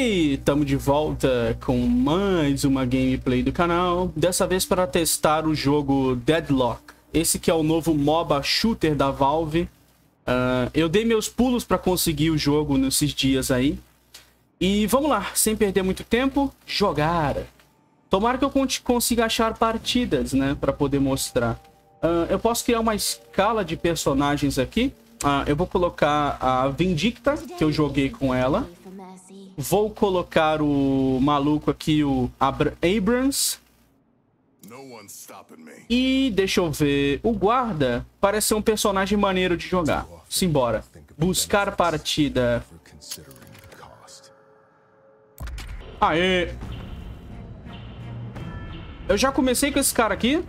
aí, estamos de volta com mais uma gameplay do canal, dessa vez para testar o jogo Deadlock. Esse que é o novo MOBA shooter da Valve. Uh, eu dei meus pulos para conseguir o jogo nesses dias aí. E vamos lá, sem perder muito tempo, jogar. Tomara que eu consiga achar partidas, né, para poder mostrar. Uh, eu posso criar uma escala de personagens aqui. Uh, eu vou colocar a Vindicta, que eu joguei com ela. Vou colocar o maluco aqui, o Abra Abrams. E deixa eu ver. O guarda parece ser um personagem maneiro de jogar. Simbora. Buscar partida. Aê! Eu já comecei com esse cara aqui.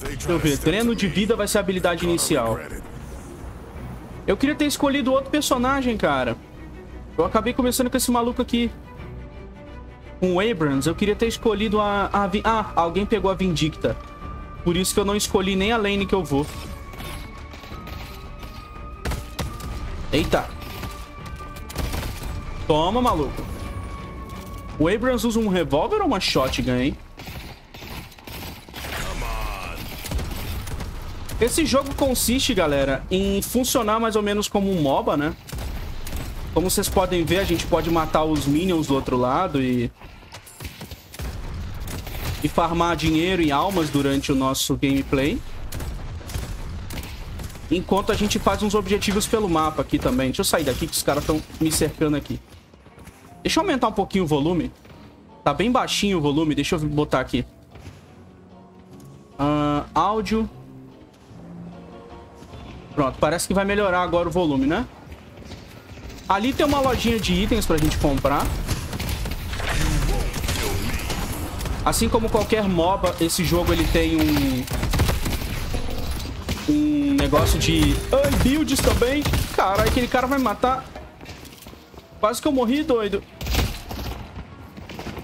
Deixa eu ver. Treino de vida vai ser a habilidade inicial. Eu queria ter escolhido outro personagem, cara. Eu acabei começando com esse maluco aqui. Com o Abrams. Eu queria ter escolhido a, a... Ah, alguém pegou a Vindicta. Por isso que eu não escolhi nem a lane que eu vou. Eita. Toma, maluco. O Abrams usa um revólver ou uma shotgun, hein? Esse jogo consiste, galera, em funcionar mais ou menos como um MOBA, né? Como vocês podem ver, a gente pode matar os minions do outro lado e... E farmar dinheiro e almas durante o nosso gameplay. Enquanto a gente faz uns objetivos pelo mapa aqui também. Deixa eu sair daqui que os caras estão me cercando aqui. Deixa eu aumentar um pouquinho o volume. Tá bem baixinho o volume. Deixa eu botar aqui. Uh, áudio. Pronto, parece que vai melhorar agora o volume, né? Ali tem uma lojinha de itens pra gente comprar. Assim como qualquer MOBA, esse jogo ele tem um... Um negócio de... Builds também. Caralho, aquele cara vai matar. Quase que eu morri, doido.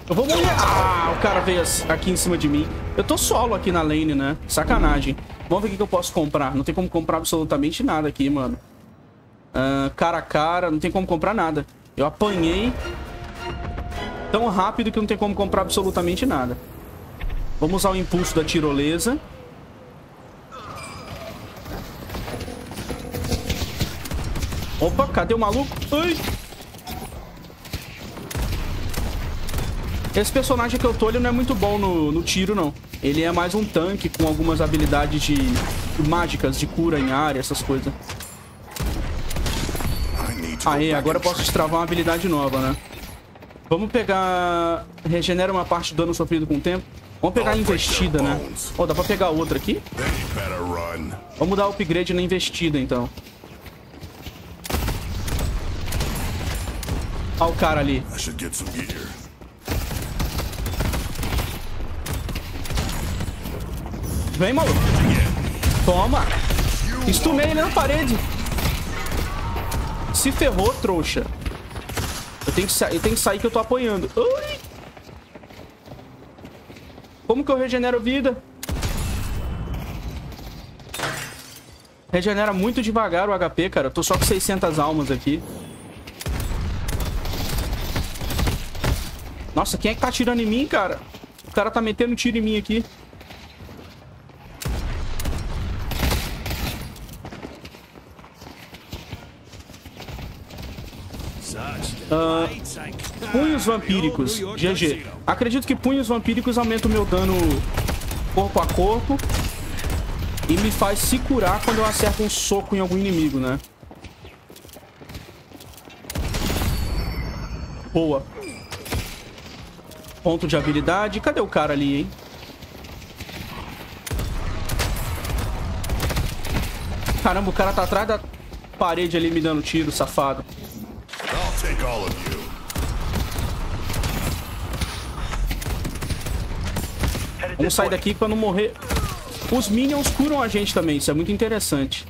Eu vou morrer. Ah, o cara veio aqui em cima de mim. Eu tô solo aqui na lane, né? Sacanagem. Vamos ver o que eu posso comprar. Não tem como comprar absolutamente nada aqui, mano. Uh, cara a cara, não tem como comprar nada. Eu apanhei tão rápido que não tem como comprar absolutamente nada. Vamos usar o impulso da tirolesa. Opa, cadê o maluco? Esse personagem que eu tô, ele não é muito bom no, no tiro, não. Ele é mais um tanque com algumas habilidades de, de mágicas, de cura em área, essas coisas. Aí, agora eu posso destravar uma habilidade nova, né? Vamos pegar... Regenera uma parte do dano sofrido com o tempo. Vamos pegar a investida, né? Oh, dá pra pegar outra aqui? Vamos dar upgrade na investida, então. Olha o cara ali. Vem, maluco. Toma. Estumei ele na parede. Se ferrou, trouxa. Eu tenho que, eu tenho que sair que eu tô apanhando. Ui. Como que eu regenero vida? Regenera muito devagar o HP, cara. Eu tô só com 600 almas aqui. Nossa, quem é que tá atirando em mim, cara? O cara tá metendo tiro em mim aqui. Uh, punhos vampíricos. GG. Acredito que punhos vampíricos aumentam o meu dano corpo a corpo. E me faz se curar quando eu acerto um soco em algum inimigo, né? Boa. Ponto de habilidade. Cadê o cara ali, hein? Caramba, o cara tá atrás da parede ali me dando tiro, safado. Vamos sair daqui pra não morrer. Os minions curam a gente também, isso é muito interessante.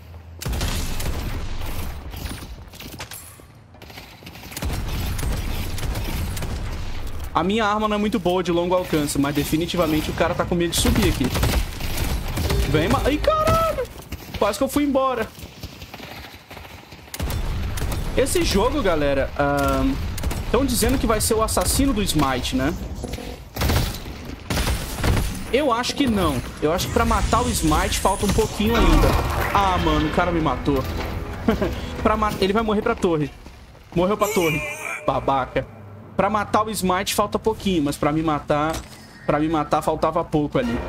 A minha arma não é muito boa de longo alcance, mas definitivamente o cara tá com medo de subir aqui. Vem, ma... Ai, caralho! Quase que eu fui embora. Esse jogo, galera, Estão dizendo que vai ser o assassino do Smite, né? Eu acho que não. Eu acho que pra matar o Smite falta um pouquinho ainda. Ah, mano, o cara me matou. pra ma Ele vai morrer pra torre. Morreu pra torre. Babaca. Pra matar o Smite falta pouquinho, mas pra me matar... Pra me matar faltava pouco ali.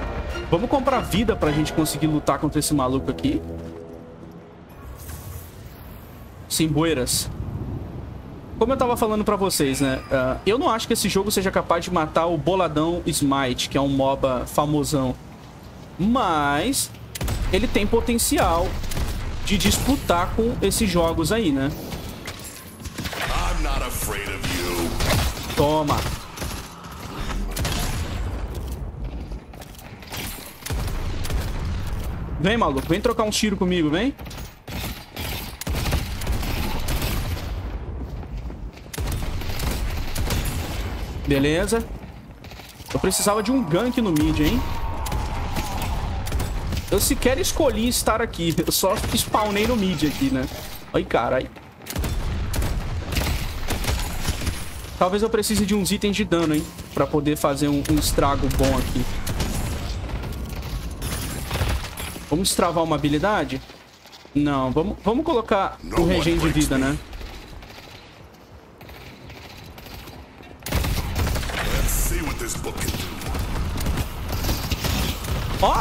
Vamos comprar vida pra gente conseguir lutar contra esse maluco aqui. Simboeiras. Como eu tava falando pra vocês, né? Uh, eu não acho que esse jogo seja capaz de matar o Boladão Smite, que é um MOBA famosão. Mas ele tem potencial de disputar com esses jogos aí, né? Toma. Vem, maluco. Vem trocar um tiro comigo, vem. Beleza. Eu precisava de um gank no mid, hein? Eu sequer escolhi estar aqui. Eu só spawnei no mid aqui, né? Ai, carai. Talvez eu precise de uns itens de dano, hein? Pra poder fazer um, um estrago bom aqui. Vamos destravar uma habilidade? Não, vamos, vamos colocar o regen de vida, né?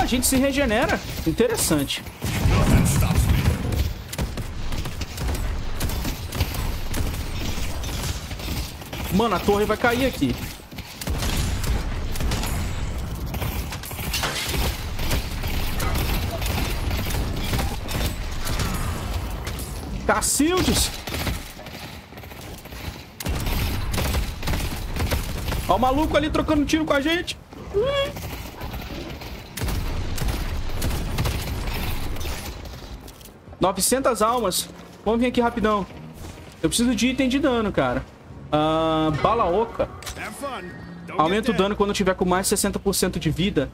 Gente se regenera. Interessante. Mano, a torre vai cair aqui. Cacildes! Ó o maluco ali trocando tiro com a gente. 900 almas. Vamos vir aqui rapidão. Eu preciso de item de dano, cara. Uh, bala oca. Aumenta o dano quando tiver com mais 60% de vida.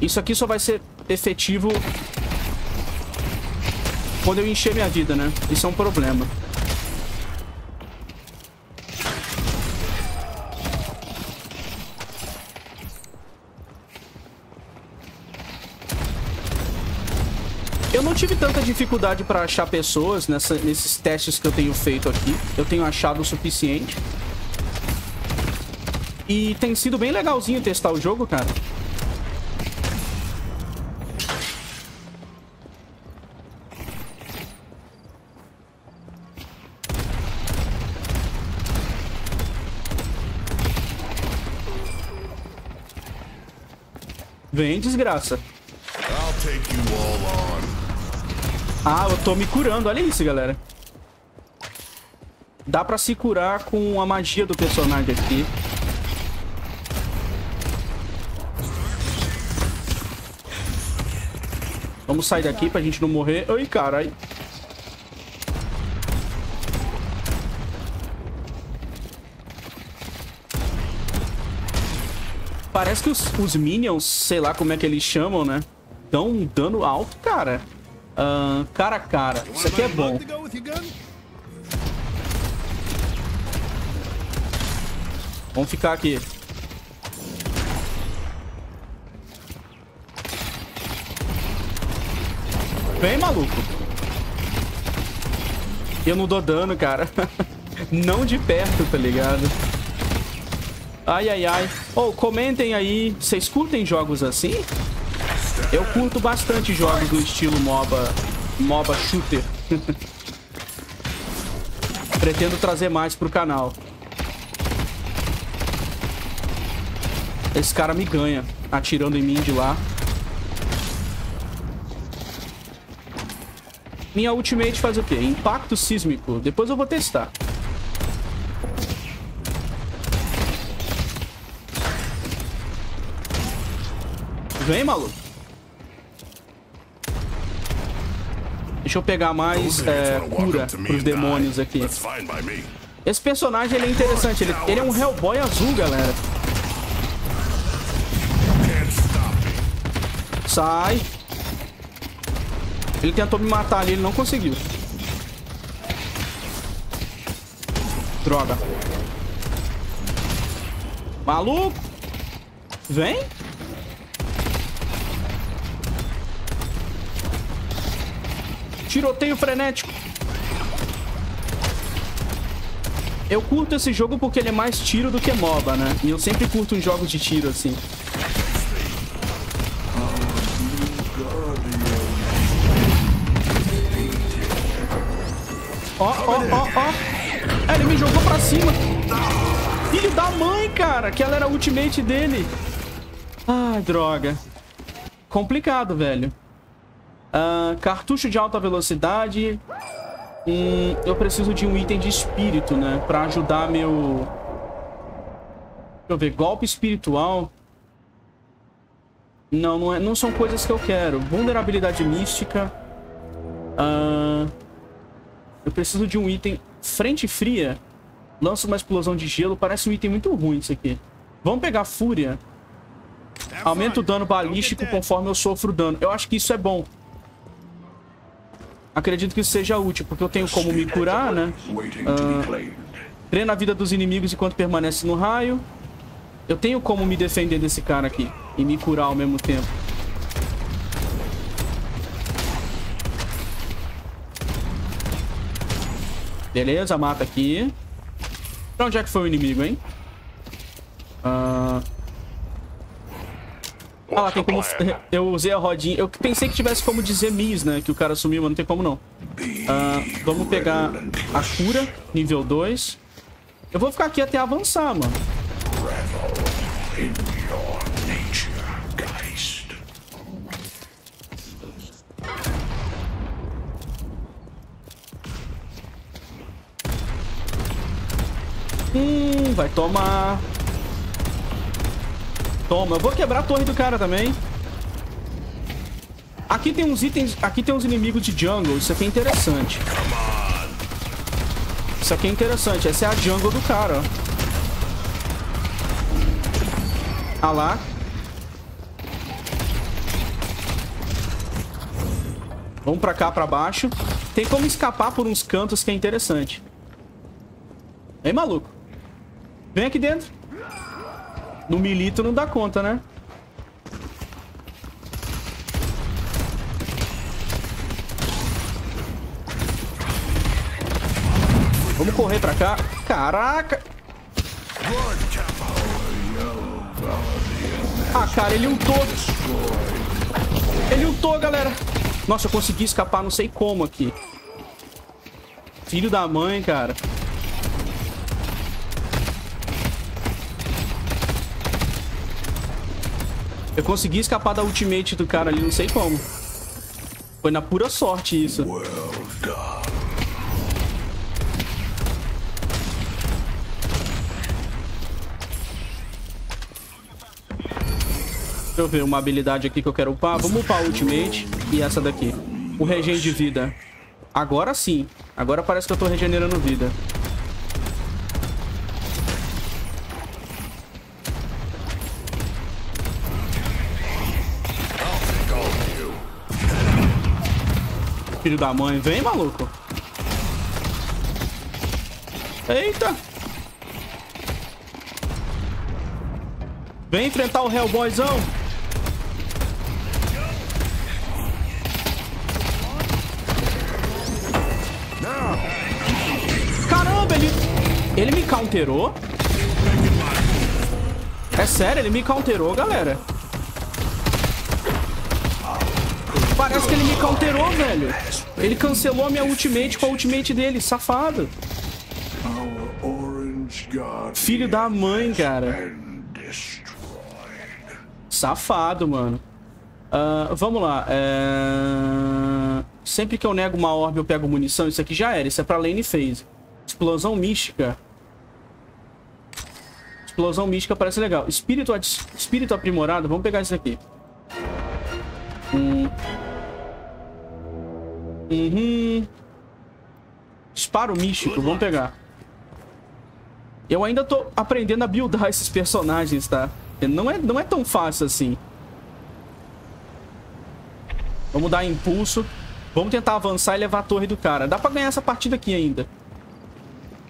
Isso aqui só vai ser efetivo quando eu encher minha vida, né? Isso é um problema. Não tive tanta dificuldade para achar pessoas nessa, nesses testes que eu tenho feito aqui. Eu tenho achado o suficiente. E tem sido bem legalzinho testar o jogo, cara. Vem, desgraça. Ah, eu tô me curando. Olha isso, galera. Dá pra se curar com a magia do personagem aqui. Vamos sair daqui pra gente não morrer. Ai, carai. Parece que os, os minions, sei lá como é que eles chamam, né? Dão um dano alto, cara. Uh, cara a cara. Isso aqui é bom. Vamos ficar aqui. Vem, maluco. Eu não dou dano, cara. não de perto, tá ligado? Ai, ai, ai. Oh, comentem aí. Vocês curtem jogos assim? Eu curto bastante jogos do estilo MOBA, MOBA Shooter. Pretendo trazer mais pro canal. Esse cara me ganha, atirando em mim de lá. Minha ultimate faz o quê? Impacto sísmico. Depois eu vou testar. Vem, maluco. Deixa eu pegar mais é, cura pros demônios aqui. Esse personagem ele é interessante. Ele, ele é um Hellboy azul, galera. Sai. Ele tentou me matar ali, ele não conseguiu. Droga. Maluco. Vem. Tiroteio frenético. Eu curto esse jogo porque ele é mais tiro do que MOBA, né? E eu sempre curto uns jogos de tiro, assim. Ó, ó, ó, ó. É, ele me jogou pra cima. Filho da mãe, cara. Aquela era a ultimate dele. Ai, droga. Complicado, velho. Uh, cartucho de alta velocidade. Hum, eu preciso de um item de espírito, né? Pra ajudar meu... Deixa eu ver. Golpe espiritual. Não, não, é, não são coisas que eu quero. Vulnerabilidade mística. Uh, eu preciso de um item frente fria. Lança uma explosão de gelo. Parece um item muito ruim isso aqui. Vamos pegar fúria. Aumenta o dano balístico conforme eu sofro dano. Eu acho que isso é bom. Acredito que isso seja útil, porque eu tenho como me curar, né? Uh, treina a vida dos inimigos enquanto permanece no raio. Eu tenho como me defender desse cara aqui. E me curar ao mesmo tempo. Beleza, mata aqui. Pra onde é que foi o inimigo, hein? Ah... Ah lá, tem como... Eu usei a rodinha. Eu pensei que tivesse como dizer Miss, né? Que o cara sumiu, mas não tem como não. Ah, vamos pegar a cura, nível 2. Eu vou ficar aqui até avançar, mano. Hum, vai tomar. Toma, eu vou quebrar a torre do cara também. Aqui tem uns itens, aqui tem uns inimigos de jungle, isso aqui é interessante. Isso aqui é interessante, essa é a jungle do cara, ó. Ah lá. Vamos pra cá, pra baixo. Tem como escapar por uns cantos que é interessante. Ei, maluco. Vem aqui dentro. No milito não dá conta, né? Vamos correr pra cá. Caraca! Ah, cara, ele ultou. Ele ultou, galera. Nossa, eu consegui escapar não sei como aqui. Filho da mãe, cara. Eu consegui escapar da ultimate do cara ali, não sei como. Foi na pura sorte isso. Deixa eu ver uma habilidade aqui que eu quero upar. Vamos upar a ultimate e essa daqui. O regen de vida. Agora sim. Agora parece que eu tô regenerando vida. Filho da mãe. Vem, maluco. Eita. Vem enfrentar o Hellboyzão. Caramba, ele... Ele me counterou? É sério, ele me counterou, galera. Parece que ele me counterou, velho. Ele cancelou a minha ultimate com a ultimate dele, safado. Filho da mãe, cara. Safado, mano. Uh, vamos lá. É... Sempre que eu nego uma orbe, eu pego munição. Isso aqui já era. Isso é pra lane phase. Explosão mística. Explosão mística parece legal. Espírito, Espírito aprimorado. Vamos pegar isso aqui. Uhum. Disparo místico, vamos pegar. Eu ainda tô aprendendo a buildar esses personagens, tá? Não é, não é tão fácil assim. Vamos dar impulso. Vamos tentar avançar e levar a torre do cara. Dá pra ganhar essa partida aqui ainda.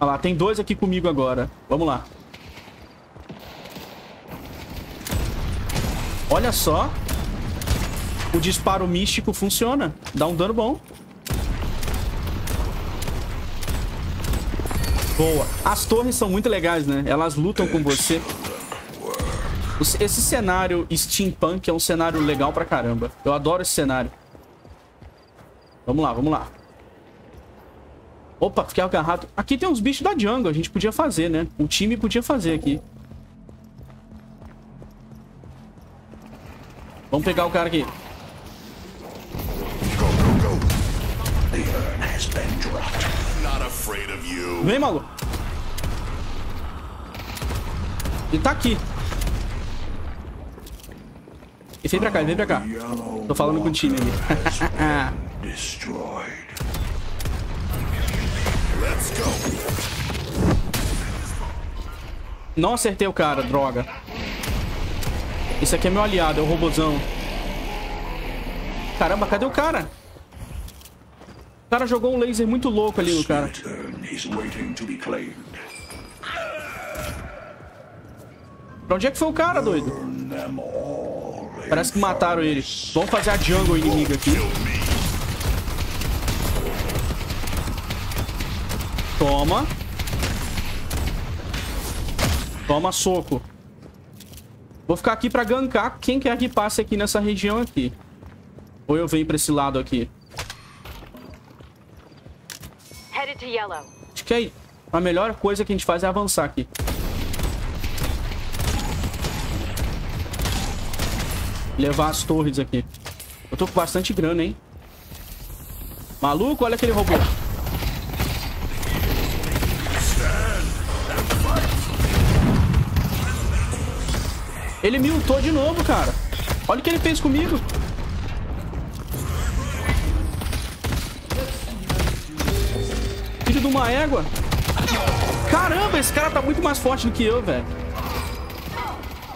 Olha lá, tem dois aqui comigo agora. Vamos lá. Olha só. O disparo místico funciona. Dá um dano bom. Boa. As torres são muito legais, né? Elas lutam com você. Esse cenário steampunk é um cenário legal pra caramba. Eu adoro esse cenário. Vamos lá, vamos lá. Opa, fiquei agarrado. Aqui tem uns bichos da jungle. A gente podia fazer, né? O time podia fazer aqui. Vamos pegar o cara aqui. Vem, maluco. Ele tá aqui. E vem pra cá, vem pra cá. Tô falando com o time ali. Não acertei o cara, droga. Esse aqui é meu aliado, é o robozão. Caramba, cadê o cara? O cara jogou um laser muito louco ali no cara. Pra onde é que foi o cara, doido? Parece que mataram ele. Vamos fazer a jungle inimiga aqui. Toma. Toma soco. Vou ficar aqui pra gankar quem quer que passe aqui nessa região aqui. Ou eu venho pra esse lado aqui. Acho que é a melhor coisa que a gente faz é avançar aqui. Levar as torres aqui. Eu tô com bastante grana, hein? Maluco, olha aquele robô. Ele me ultou de novo, cara. Olha o que ele fez comigo. Uma égua. Caramba, esse cara tá muito mais forte do que eu, velho.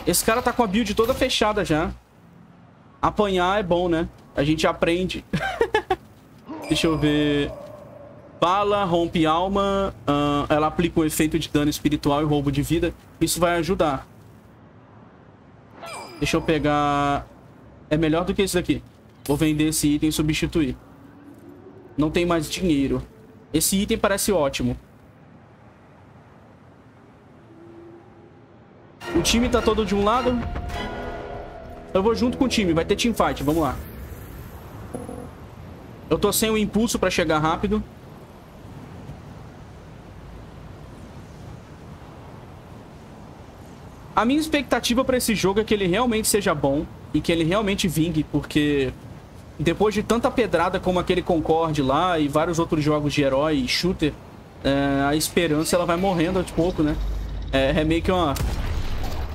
Esse cara tá com a build toda fechada já. Apanhar é bom, né? A gente aprende. Deixa eu ver... Bala, rompe alma. Uh, ela aplica um efeito de dano espiritual e roubo de vida. Isso vai ajudar. Deixa eu pegar... É melhor do que esse daqui. Vou vender esse item e substituir. Não tem mais dinheiro. Esse item parece ótimo. O time tá todo de um lado. Eu vou junto com o time. Vai ter teamfight. Vamos lá. Eu tô sem o impulso pra chegar rápido. A minha expectativa para esse jogo é que ele realmente seja bom e que ele realmente vingue, porque depois de tanta pedrada como aquele Concorde lá e vários outros jogos de herói e shooter, é, a esperança ela vai morrendo aos pouco, né? É, é, meio que uma...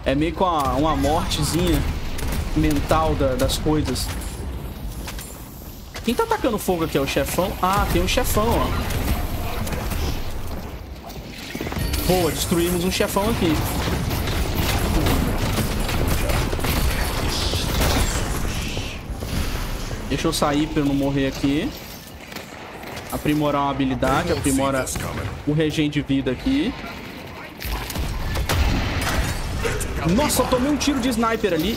É meio que uma, uma mortezinha mental da, das coisas. Quem tá atacando fogo aqui é o chefão? Ah, tem um chefão, ó. Boa, destruímos um chefão aqui. Deixa eu sair pra eu não morrer aqui. Aprimorar uma habilidade, aprimora o regen de vida aqui. Nossa, eu tomei um tiro de sniper ali.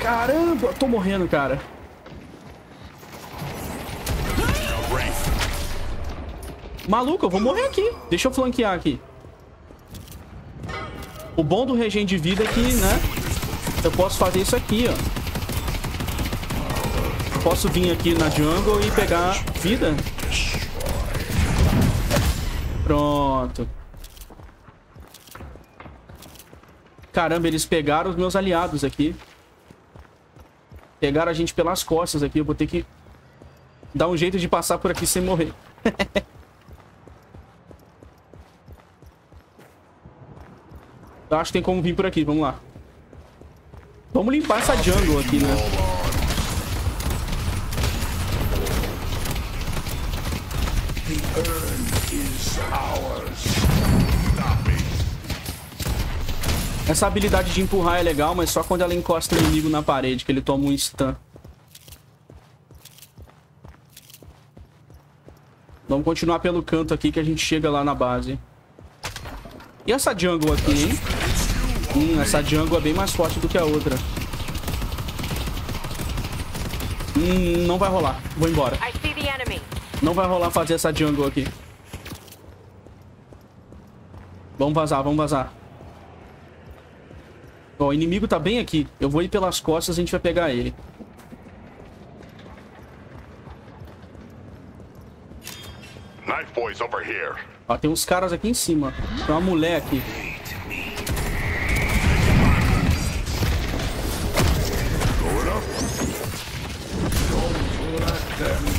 Caramba, eu tô morrendo, cara. Maluco, eu vou morrer aqui. Deixa eu flanquear aqui. O bom do regen de vida é que, né? Eu posso fazer isso aqui, ó posso vir aqui na jungle e pegar vida. Pronto. Caramba, eles pegaram os meus aliados aqui. Pegaram a gente pelas costas aqui. Eu vou ter que dar um jeito de passar por aqui sem morrer. Acho que tem como vir por aqui. Vamos lá. Vamos limpar essa jungle aqui, né? Essa habilidade de empurrar é legal, mas só quando ela encosta o inimigo na parede, que ele toma um stun. Vamos continuar pelo canto aqui que a gente chega lá na base. E essa jungle aqui, hein? Hum, essa jungle é bem mais forte do que a outra. Hum, não vai rolar. Vou embora. Não vai rolar fazer essa jungle aqui. Vamos vazar, vamos vazar. Ó, o inimigo tá bem aqui. Eu vou ir pelas costas e a gente vai pegar ele. Knife boys over here. Ó, tem uns caras aqui em cima. Tem uma mulher aqui.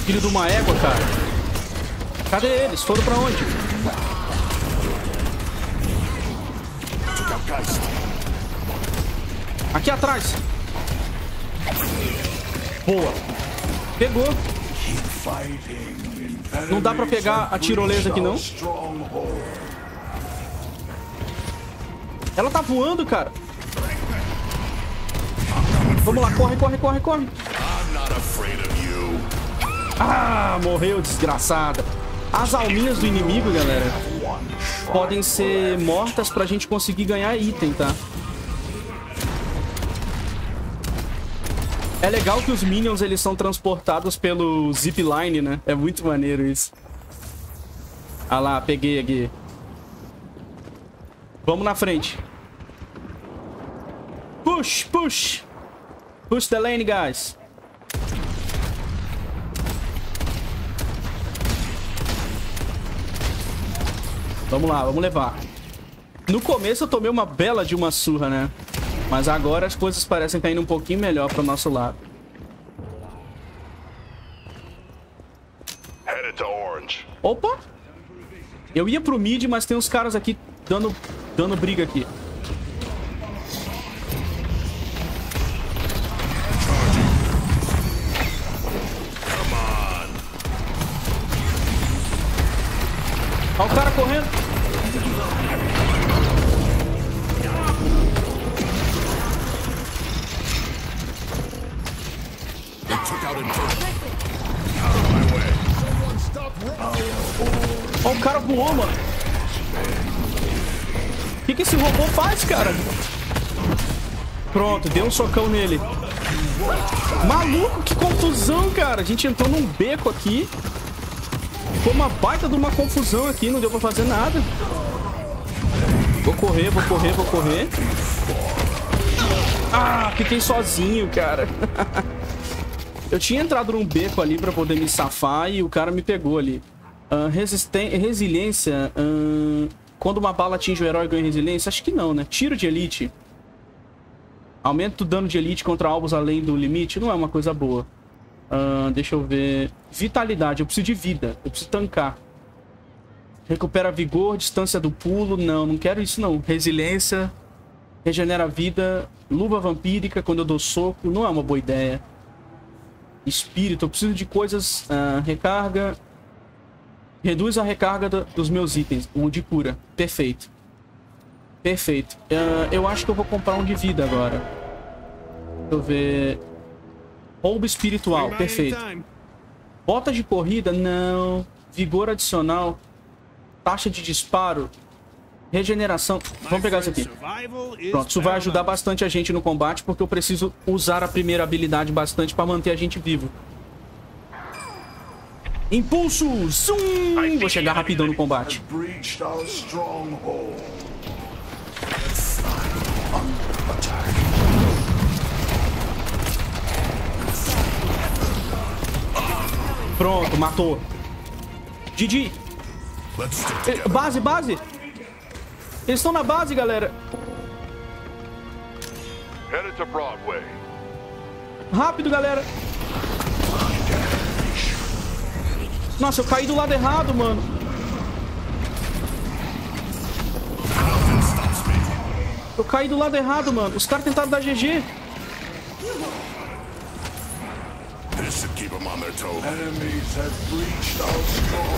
Filho de uma égua, cara. Cadê eles? Foram pra onde? Aqui atrás. Boa. Pegou. Não dá pra pegar a tirolesa aqui, não. Ela tá voando, cara. Vamos lá, corre, corre, corre, corre. Ah, morreu, desgraçada. As alminhas do inimigo, galera, podem ser mortas pra gente conseguir ganhar item, tá? É legal que os minions, eles são transportados pelo zipline, né? É muito maneiro isso. Ah lá, peguei aqui. Vamos na frente. Push, push. Push the lane, guys. Vamos lá, vamos levar. No começo eu tomei uma bela de uma surra, né? Mas agora as coisas parecem estar indo um pouquinho melhor para o nosso lado. Opa! Eu ia pro mid, mas tem uns caras aqui dando, dando briga aqui. Voou, mano. O que, que esse robô faz, cara? Pronto, deu um socão nele. Maluco, que confusão, cara. A gente entrou num beco aqui. Ficou uma baita de uma confusão aqui, não deu pra fazer nada. Vou correr, vou correr, vou correr. Ah, fiquei sozinho, cara. Eu tinha entrado num beco ali pra poder me safar e o cara me pegou ali. Uh, resiliência. Uh, quando uma bala atinge o herói, ganha resiliência? Acho que não, né? Tiro de elite. Aumenta o dano de elite contra alvos além do limite? Não é uma coisa boa. Uh, deixa eu ver. Vitalidade. Eu preciso de vida. Eu preciso tancar. Recupera vigor, distância do pulo. Não, não quero isso não. Resiliência. Regenera vida. Luva vampírica quando eu dou soco. Não é uma boa ideia. Espírito. Eu preciso de coisas... Uh, recarga. Reduz a recarga do, dos meus itens. Um de cura. Perfeito. Perfeito. Uh, eu acho que eu vou comprar um de vida agora. Deixa eu ver... Roubo espiritual. Perfeito. Bota de corrida? Não. Vigor adicional. Taxa de disparo. Regeneração. Vamos pegar isso aqui. Pronto, isso vai ajudar bastante a gente no combate, porque eu preciso usar a primeira habilidade bastante para manter a gente vivo. Impulso! Zoom! Vou chegar rapidão no combate. Pronto, matou. Didi. Eh, base, base. Eles estão na base, galera. Rápido, galera. Nossa, eu caí do lado errado, mano. Eu caí do lado errado, mano. Os caras tentaram dar GG.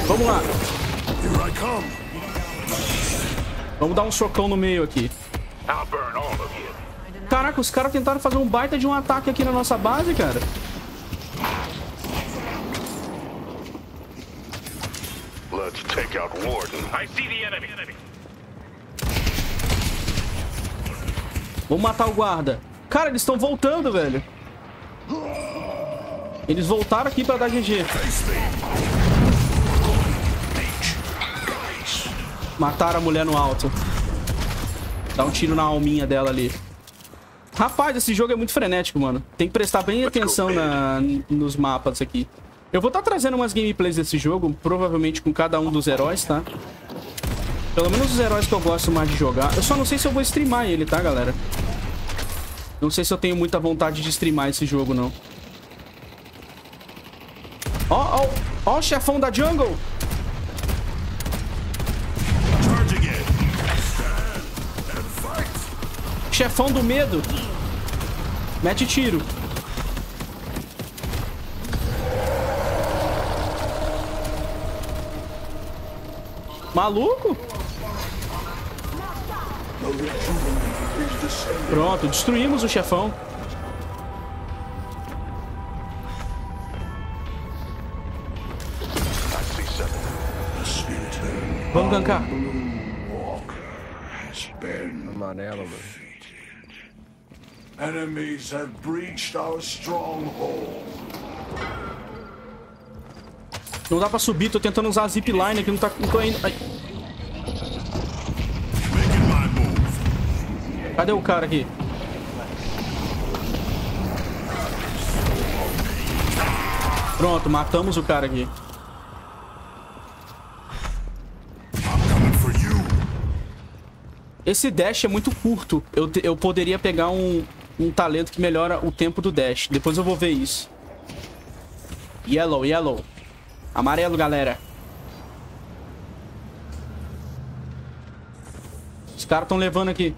Vamos lá. Vamos dar um socão no meio aqui. Caraca, os caras tentaram fazer um baita de um ataque aqui na nossa base, cara. Take out Warden. I see the enemy. Vamos matar o guarda. Cara, eles estão voltando, velho. Eles voltaram aqui pra dar GG. Mataram a mulher no alto. Dá um tiro na alminha dela ali. Rapaz, esse jogo é muito frenético, mano. Tem que prestar bem atenção na, nos mapas aqui. Eu vou estar tá trazendo umas gameplays desse jogo, provavelmente com cada um dos heróis, tá? Pelo menos os heróis que eu gosto mais de jogar. Eu só não sei se eu vou streamar ele, tá, galera? Não sei se eu tenho muita vontade de streamar esse jogo, não. Ó, ó, ó o chefão da jungle. Chefão do medo. Mete tiro. Maluco? Pronto, destruímos o chefão. Vamos gankar. Amarelo, mano. Enemies have breached our stronghold. Não dá pra subir, tô tentando usar a zipline aqui, não tá... Não tô indo... Ai. Cadê o cara aqui? Pronto, matamos o cara aqui. Esse dash é muito curto. Eu, eu poderia pegar um, um talento que melhora o tempo do dash. Depois eu vou ver isso. Yellow, yellow. Amarelo, galera. Os caras estão levando aqui.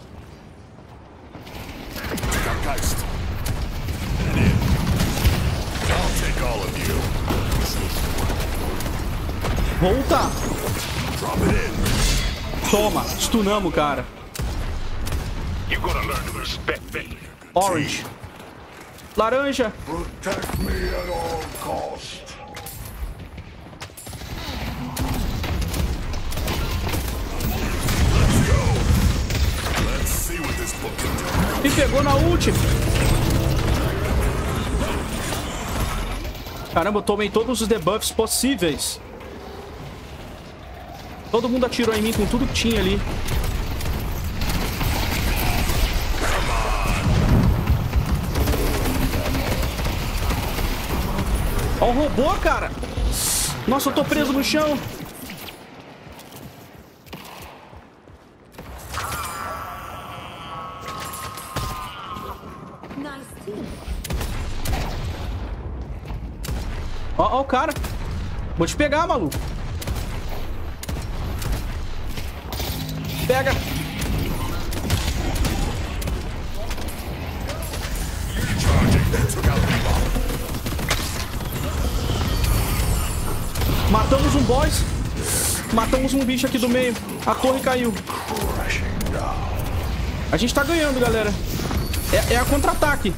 Volta! Toma, stunamos, cara. Orange. Laranja. Protect me at all costs. Me pegou na ult. Caramba, eu tomei todos os debuffs possíveis. Todo mundo atirou em mim com tudo que tinha ali. Ó o robô, cara. Nossa, eu tô preso no chão. Ó, ó o cara. Vou te pegar, maluco. Pega. Matamos um boss. Matamos um bicho aqui do meio. A torre caiu. A gente tá ganhando, galera. É, é a contra-ataque.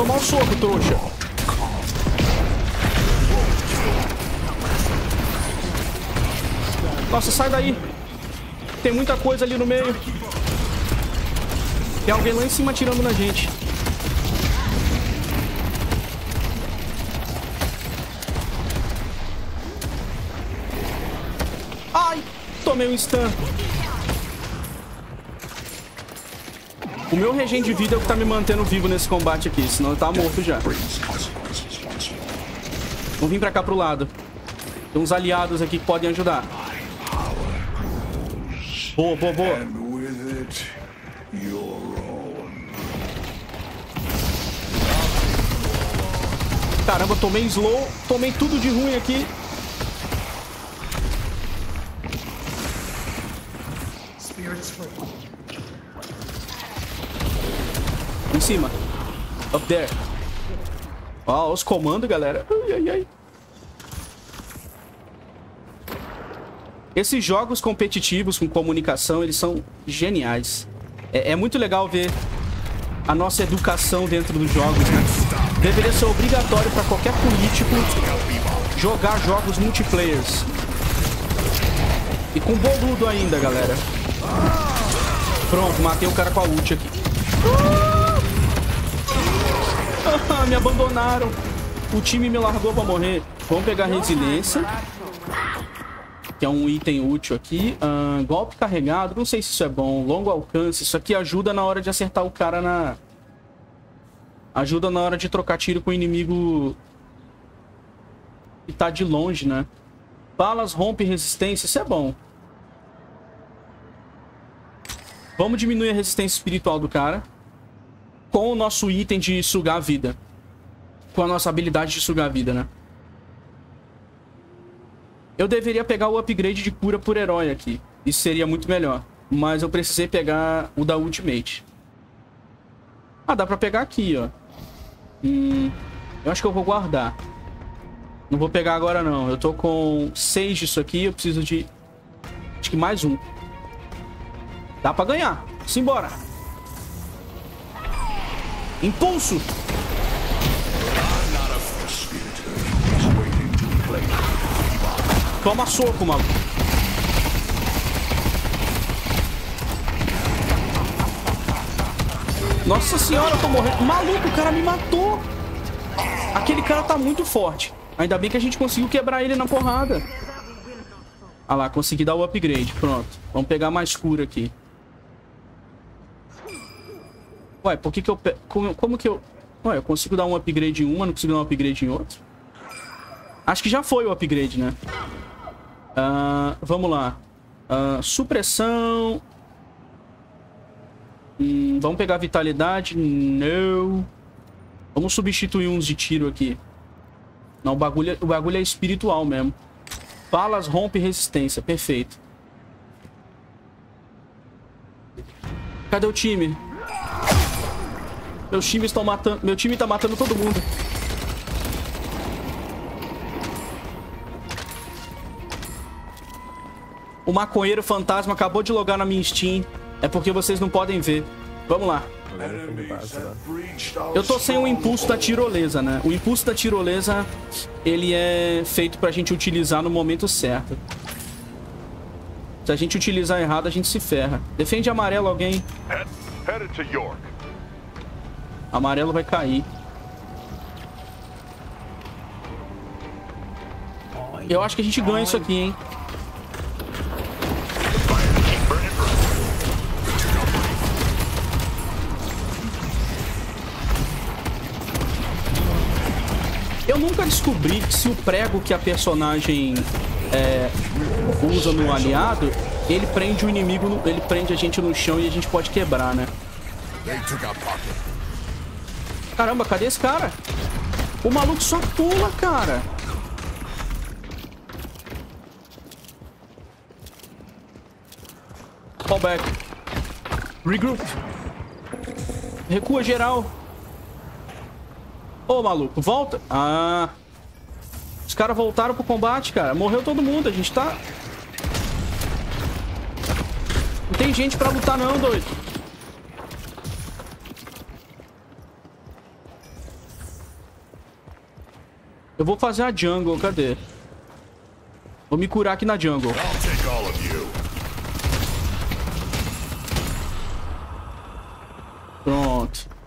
Tomar um soco, trouxa. Nossa, sai daí. Tem muita coisa ali no meio. Tem alguém lá em cima atirando na gente. Ai, tomei um stun. O meu regen de vida é o que tá me mantendo vivo nesse combate aqui, senão eu tá morto já. Vamos vir pra cá pro lado. Tem uns aliados aqui que podem ajudar. Boa, boa, boa. Caramba, tomei slow. Tomei tudo de ruim aqui. Cima. Up there. Ó, os comandos, galera. Ai, ai, ai. Esses jogos competitivos com comunicação, eles são geniais. É, é muito legal ver a nossa educação dentro dos jogos, né? Deveria ser obrigatório para qualquer político jogar jogos multiplayers. E com boludo ainda, galera. Pronto, matei o cara com a ult aqui. Ah, me abandonaram. O time me largou pra morrer. Vamos pegar resiliência. Que é um item útil aqui. Ah, golpe carregado. Não sei se isso é bom. Longo alcance. Isso aqui ajuda na hora de acertar o cara na... Ajuda na hora de trocar tiro com o inimigo... Que tá de longe, né? Balas rompe resistência. Isso é bom. Vamos diminuir a resistência espiritual do cara. Com o nosso item de sugar a vida. Com a nossa habilidade de sugar vida, né? Eu deveria pegar o upgrade de cura por herói aqui. Isso seria muito melhor. Mas eu precisei pegar o da Ultimate. Ah, dá pra pegar aqui, ó. Hum, eu acho que eu vou guardar. Não vou pegar agora, não. Eu tô com seis disso aqui. Eu preciso de... Acho que mais um. Dá pra ganhar. Simbora. Impulso. Toma soco, maluco. Nossa senhora, eu tô morrendo. Maluco, o cara me matou. Aquele cara tá muito forte. Ainda bem que a gente conseguiu quebrar ele na porrada. Ah lá, consegui dar o upgrade. Pronto. Vamos pegar mais cura aqui. Ué, por que que eu... Pe... Como, como que eu... Ué, eu consigo dar um upgrade em uma, não consigo dar um upgrade em outro? Acho que já foi o upgrade, né? Uh, vamos lá. Uh, supressão. Hum, vamos pegar vitalidade. Não. Vamos substituir uns de tiro aqui. Não, o bagulho, é, o bagulho é espiritual mesmo. Balas rompe resistência. Perfeito. Cadê o time? Meus times estão matando... Meu time tá matando todo mundo. O maconheiro fantasma acabou de logar na minha Steam. É porque vocês não podem ver. Vamos lá. Eu tô sem o impulso da tirolesa, né? O impulso da tirolesa, ele é feito pra gente utilizar no momento certo. Se a gente utilizar errado, a gente se ferra. Defende amarelo alguém. Amarelo vai cair. Eu acho que a gente ganha isso aqui, hein? Eu nunca descobri se o prego que a personagem é, usa no aliado, ele prende o inimigo, no, ele prende a gente no chão e a gente pode quebrar, né? Caramba, cadê esse cara? O maluco só pula, cara. Callback. Regroup. Recua geral. Ô, maluco, volta. Ah. Os caras voltaram pro combate, cara. Morreu todo mundo. A gente tá... Não tem gente pra lutar não, doido. Eu vou fazer a jungle. Cadê? Vou me curar aqui na jungle. Pronto.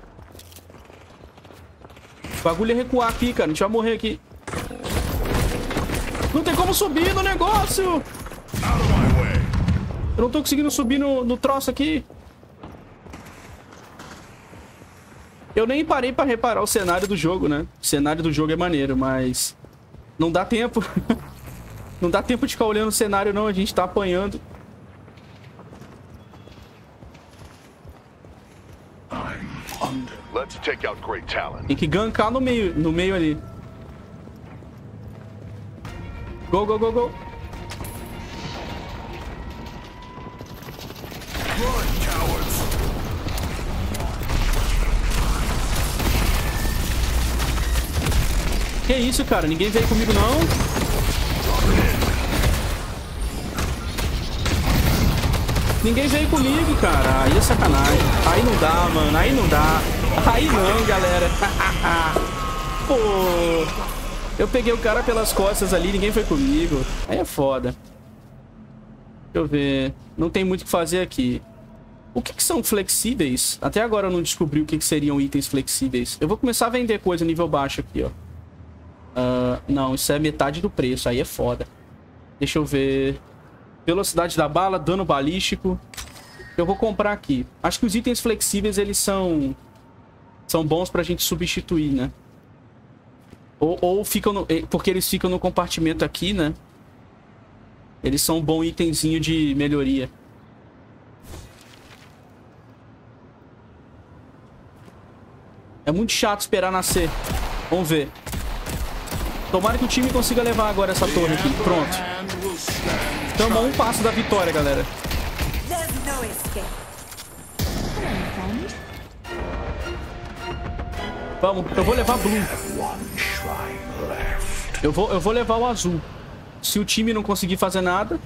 O bagulho é recuar aqui, cara. A gente vai morrer aqui. Não tem como subir no negócio. Eu não tô conseguindo subir no, no troço aqui. Eu nem parei pra reparar o cenário do jogo, né? O cenário do jogo é maneiro, mas... Não dá tempo. não dá tempo de ficar olhando o cenário, não. A gente tá apanhando. Tem que gankar no meio, no meio ali. Go, go, go, go. Que isso, cara? Ninguém veio comigo, não? Ninguém veio comigo, cara. Aí é sacanagem. Aí não dá, mano. Aí não dá. Aí não, galera. pô. Eu peguei o cara pelas costas ali, ninguém foi comigo. Aí é foda. Deixa eu ver. Não tem muito o que fazer aqui. O que, que são flexíveis? Até agora eu não descobri o que, que seriam itens flexíveis. Eu vou começar a vender coisa nível baixo aqui, ó. Uh, não, isso é metade do preço. Aí é foda. Deixa eu ver. Velocidade da bala, dano balístico. Eu vou comprar aqui. Acho que os itens flexíveis, eles são... São bons pra gente substituir, né? Ou, ou ficam no... Eh, porque eles ficam no compartimento aqui, né? Eles são um bom itemzinho de melhoria. É muito chato esperar nascer. Vamos ver. Tomara que o time consiga levar agora essa torre aqui. Pronto. Estamos a um passo da vitória, galera. Vamos, eu vou levar Blue. Eu vou, eu vou levar o azul. Se o time não conseguir fazer nada...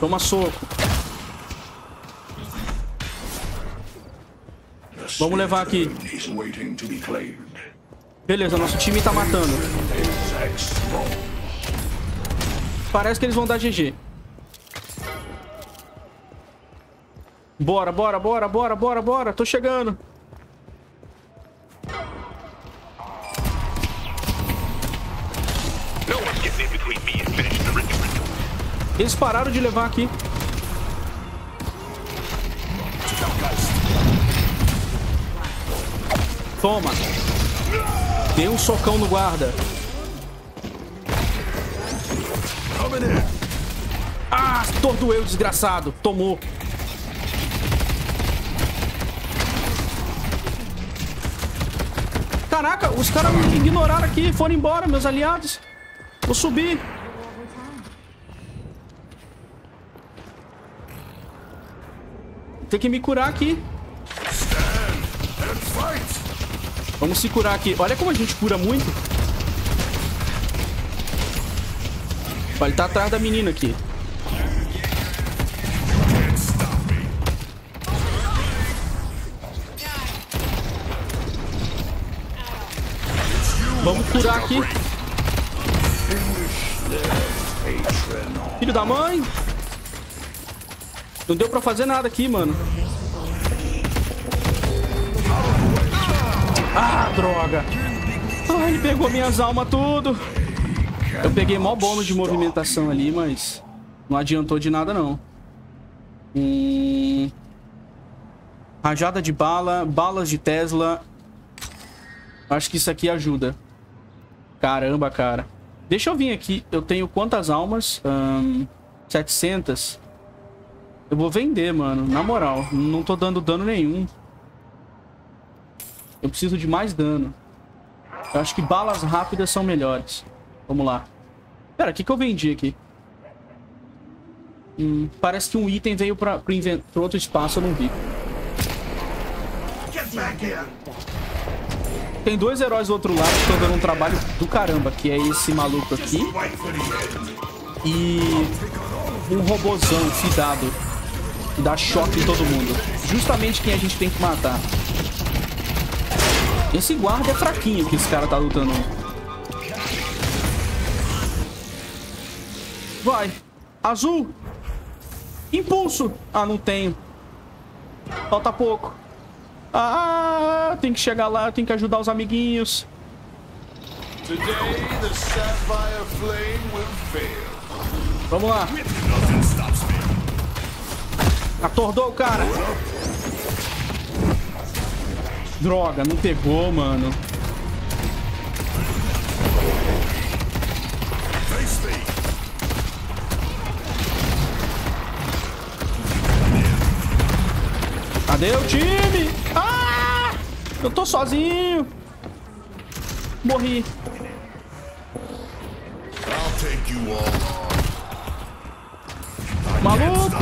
Toma soco. Vamos levar aqui. Beleza, nosso time tá matando. Parece que eles vão dar GG. Bora, bora, bora, bora, bora, bora. Tô chegando. Eles pararam de levar aqui. Toma. Dei um socão no guarda. Ah, tordoeu, desgraçado. Tomou. Caraca, os caras me ignoraram aqui. Foram embora, meus aliados. Vou subir. Tem que me curar aqui. Vamos se curar aqui. Olha como a gente cura muito. Ele tá atrás da menina aqui. Vamos curar aqui. Filho da mãe. Não deu pra fazer nada aqui, mano. Ah, droga. Ah, ele pegou minhas almas tudo. Eu peguei mó bônus de movimentação ali, mas não adiantou de nada, não. Hum... Rajada de bala, balas de Tesla. Acho que isso aqui ajuda. Caramba, cara. Deixa eu vir aqui. Eu tenho quantas almas? Um, 700. Eu vou vender, mano. Na moral. Não tô dando dano nenhum. Eu preciso de mais dano. Eu acho que balas rápidas são melhores. Vamos lá. Pera, o que, que eu vendi aqui? Hum, parece que um item veio para pro outro espaço, eu não vi. Tem dois heróis do outro lado que estão dando um trabalho do caramba, que é esse maluco aqui. E um robozão fidado. Que dá choque em todo mundo. Justamente quem a gente tem que matar. Esse guarda é fraquinho que esse cara tá lutando. Vai. Azul. Impulso. Ah, não tenho. Falta pouco. Ah, tem que chegar lá, tem que ajudar os amiguinhos. Vamos lá. Atordou o cara. Droga, não pegou, mano. Cadê o time? Ah! Eu tô sozinho. Morri. Maluco!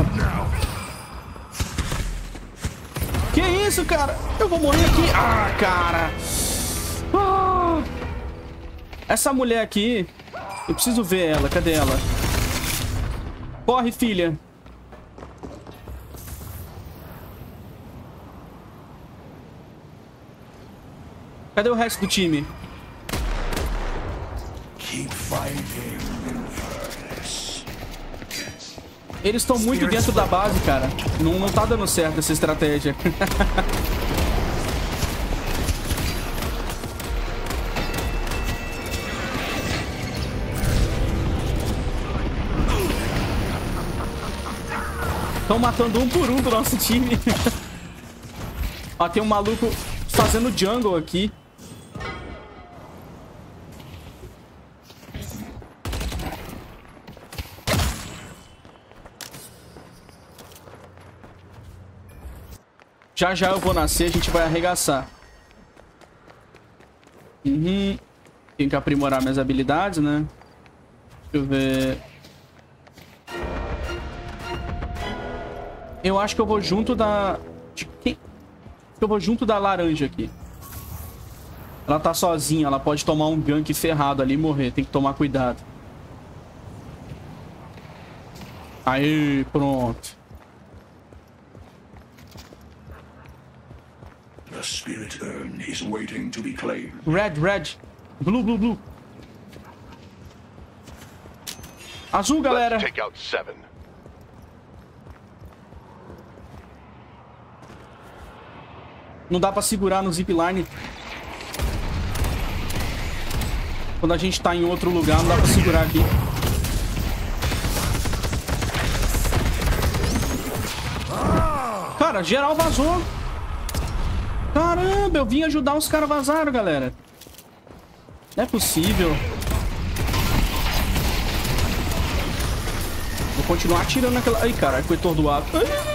Que isso, cara? Eu vou morrer aqui. Ah, cara. Ah. Essa mulher aqui... Eu preciso ver ela. Cadê ela? Corre, filha. Cadê o resto do time? Eles estão muito dentro da base, cara. Não, não tá dando certo essa estratégia. Estão matando um por um do nosso time. Ó, tem um maluco fazendo jungle aqui. Já já eu vou nascer, a gente vai arregaçar. Uhum. Tem que aprimorar minhas habilidades, né? Deixa eu ver... Eu acho que eu vou junto da... Eu vou junto da laranja aqui. Ela tá sozinha, ela pode tomar um gank ferrado ali e morrer. Tem que tomar cuidado. Aí, pronto. Spirit urn is waiting to be claimed. Red, red. Blue, blue, blue. Azul, galera. Let's take out seven. Não dá pra segurar no zipline. Quando a gente tá em outro lugar, não dá pra segurar aqui. Cara, geral vazou. Caramba, eu vim ajudar os caras vazaram, galera. Não é possível. Vou continuar atirando naquela... Ai, caralho, foi atordoado. Ai.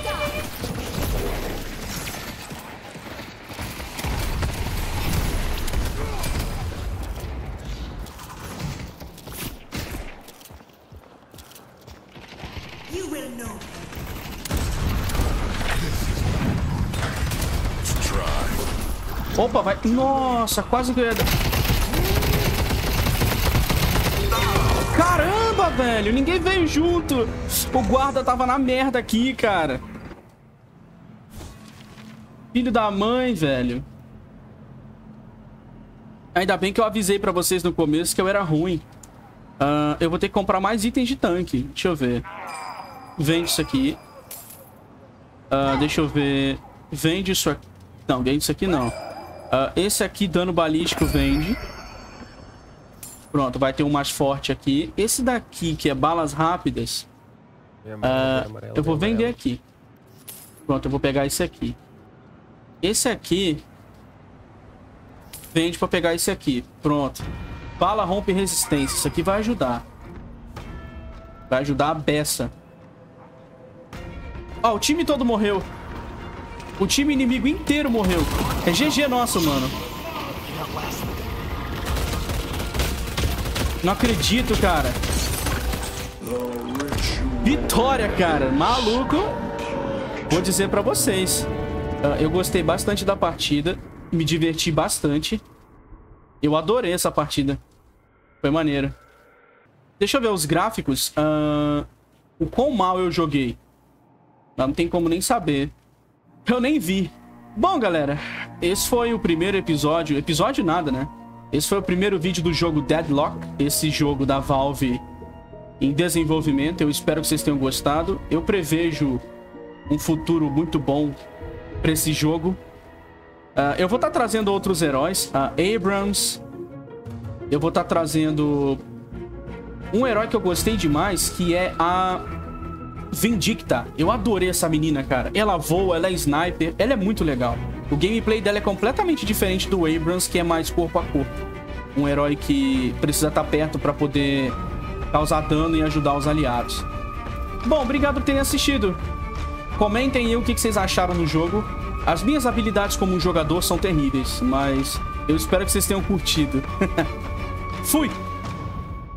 Opa, vai. Nossa, quase que eu ia. Caramba, velho. Ninguém veio junto. O guarda tava na merda aqui, cara. Filho da mãe, velho. Ainda bem que eu avisei pra vocês no começo que eu era ruim. Ah, eu vou ter que comprar mais itens de tanque. Deixa eu ver. Vende isso aqui. Ah, deixa eu ver. Vende isso aqui. Não, vende isso aqui não. Ah, esse aqui, dano balístico, vende. Pronto, vai ter um mais forte aqui. Esse daqui, que é balas rápidas, ah, amarelo, eu vou vender aqui. Pronto, eu vou pegar esse aqui. Esse aqui... Vende pra pegar esse aqui. Pronto. Bala rompe resistência. Isso aqui vai ajudar. Vai ajudar a beça. Ó, o time todo morreu. O time inimigo inteiro morreu. É GG nosso, mano. Não acredito, cara. Vitória, cara. Maluco. Vou dizer pra vocês. ah, eu gostei bastante da partida. Me diverti bastante. Eu adorei essa partida. Foi maneiro. Deixa eu ver os gráficos. ah, o quão mal eu joguei. Ah, Não tem como nem saber. Eu nem vi. Bom, galera. Esse foi o primeiro episódio. Episódio nada, né? Esse foi o primeiro vídeo do jogo Deadlock. Esse jogo da Valve em desenvolvimento. Eu espero que vocês tenham gostado. Eu prevejo um futuro muito bom para esse jogo. Ah, eu vou estar trazendo outros heróis. A Abrams. Eu vou estar trazendo um herói que eu gostei demais, que é a Vindicta. Eu adorei essa menina, cara. Ela voa, ela é sniper, ela é muito legal. O gameplay dela é completamente diferente do Abrams, que é mais corpo a corpo. Um herói que precisa estar perto para poder causar dano e ajudar os aliados. Bom, obrigado por terem assistido. Comentem aí o que vocês acharam no jogo. As minhas habilidades como jogador são terríveis, mas eu espero que vocês tenham curtido. Fui!